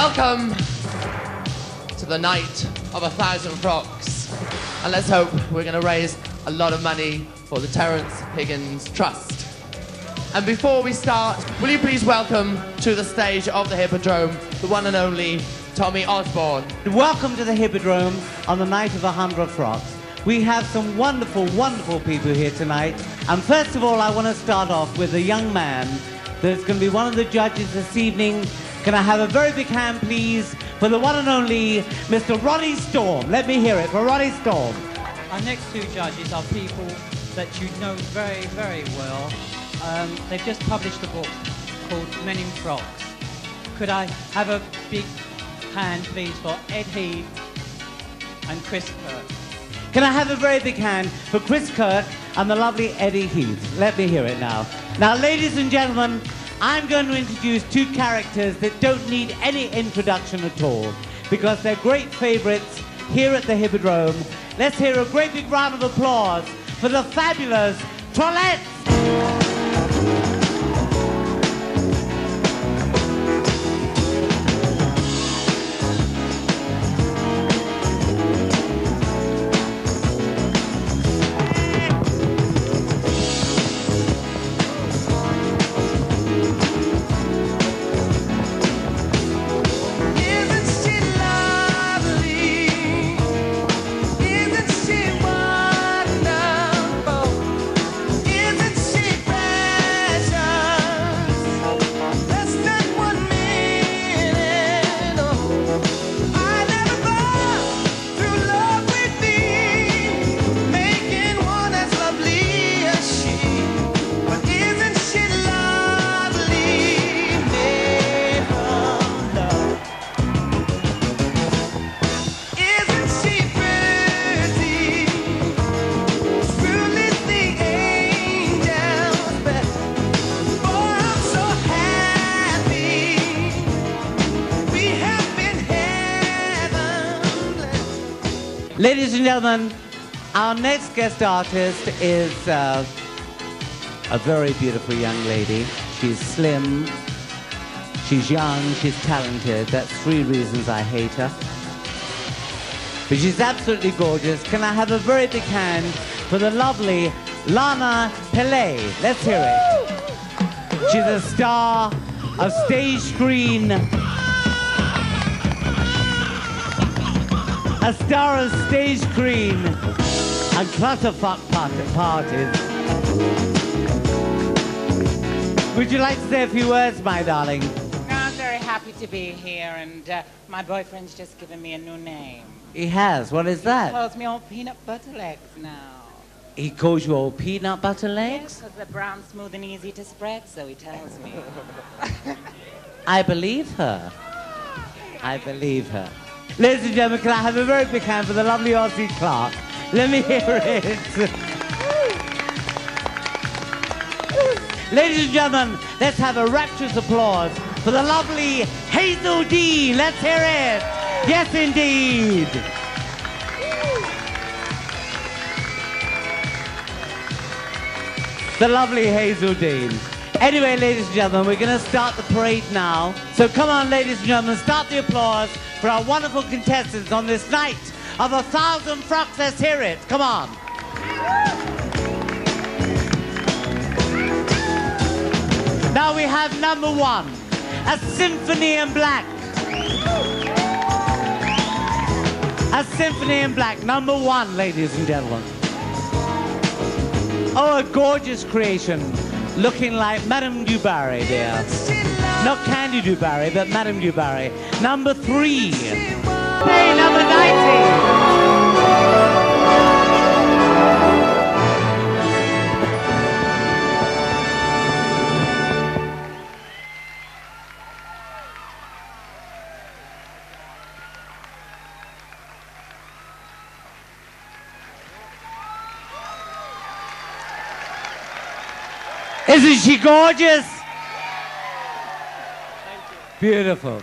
Welcome to the night of a thousand frocks. And let's hope we're going to raise a lot of money for the Terence Higgins Trust. And before we start, will you please welcome to the stage of the Hippodrome the one and only Tommy Osbourn. Welcome to the Hippodrome on the night of a hundred frocks. We have some wonderful, wonderful people here tonight. And first of all, I want to start off with a young man that's going to be one of the judges this evening. Can I have a very big hand, please, for the one and only Mr. Ronnie Storme? Let me hear it for Ronnie Storme. Our next two judges are people that you know very, very well. Um, they've just published a book called Men in Frocks. Could I have a big hand, please, for Ed Heath and Kris Kirk? Can I have a very big hand for Kris Kirk and the lovely Eddie Heath? Let me hear it now. Now, ladies and gentlemen, I'm going to introduce two characters that don't need any introduction at all because they're great favorites here at the Hippodrome. Let's hear a great big round of applause for the fabulous Trollettes. Ladies and gentlemen, our next guest artist is uh, a very beautiful young lady. She's slim, she's young, she's talented. That's three reasons I hate her. But she's absolutely gorgeous. Can I have a very big hand for the lovely Lana Pillet? Let's hear it. She's a star of stage screen a star of stage screen and clutterfuck part- parties. Would you like to say a few words, my darling? No, I'm very happy to be here, and uh, my boyfriend's just given me a new name. He has. What is He that? He calls me all peanut butter legs now. He calls you all peanut butter legs? Because they're brown, smooth, and easy to spread, so he tells me. I believe her. I believe her. Ladies and gentlemen, can I have a very big hand for the lovely Ossie Clark? Let me hear it. Ladies and gentlemen, let's have a rapturous applause for the lovely Hazel D. Let's hear it. Yes, indeed. The lovely Hazel Dean. Anyway, ladies and gentlemen, we're going to start the parade now. So come on, ladies and gentlemen, start the applause for our wonderful contestants on this night of a thousand frocks. Let's hear it. Come on. Now we have number one, a symphony in black. A symphony in black, number one, ladies and gentlemen. Oh, a gorgeous creation, looking like Madame du Barry there. Not Candy du Barry, but Madame du Barry. Number three. Hey, number 90. Isn't she gorgeous? Beautiful.